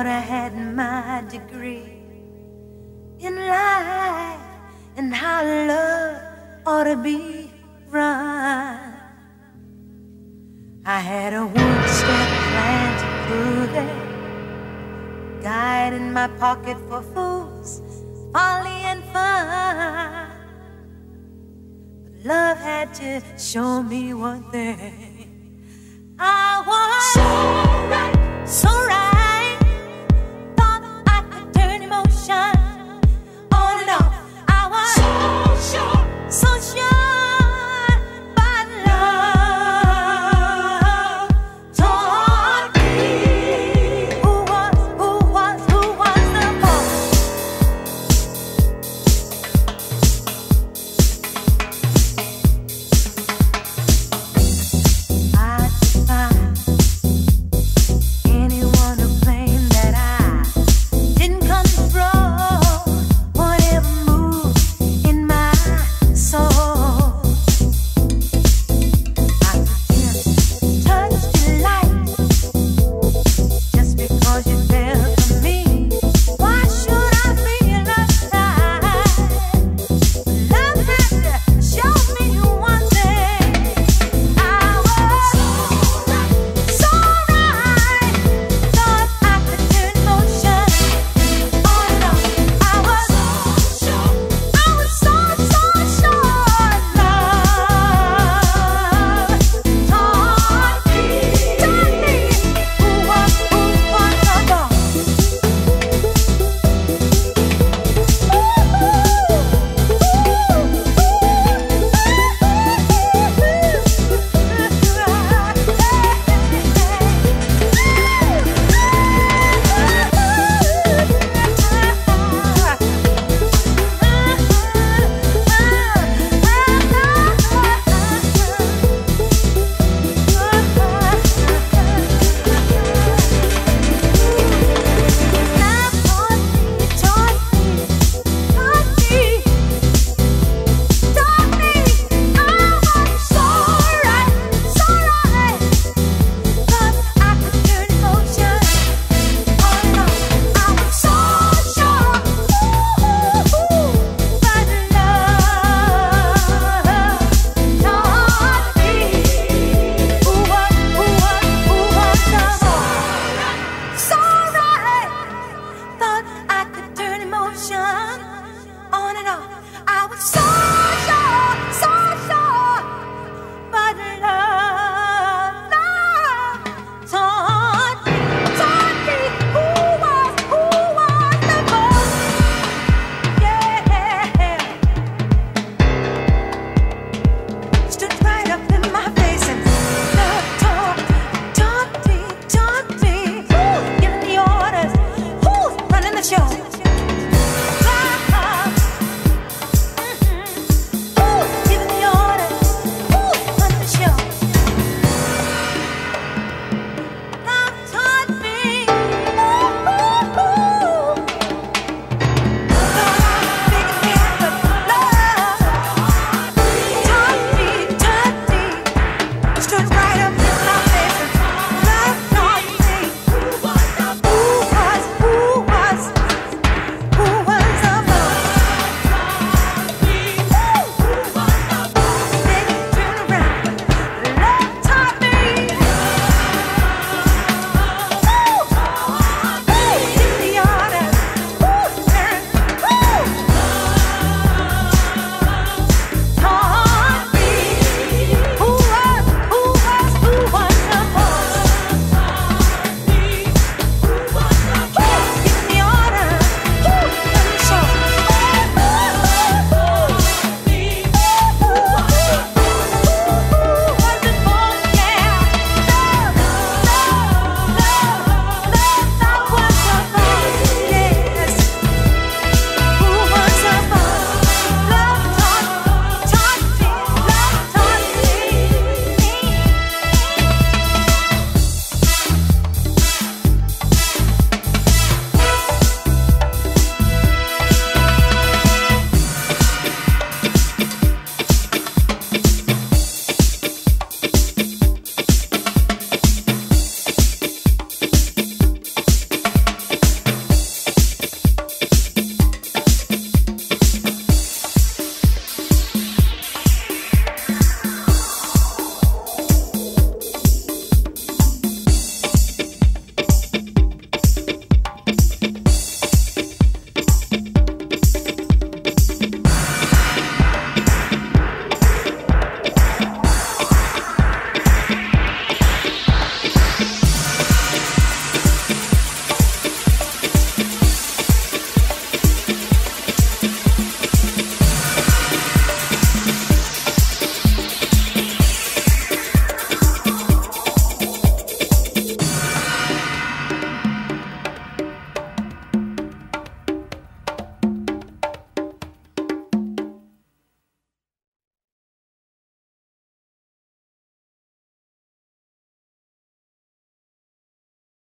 Thought I had my degree in life and how love ought to be run. I had a one-step plan to prove it, guide in my pocket for fools, folly and fun. But love had to show me one thing. I was so right, so.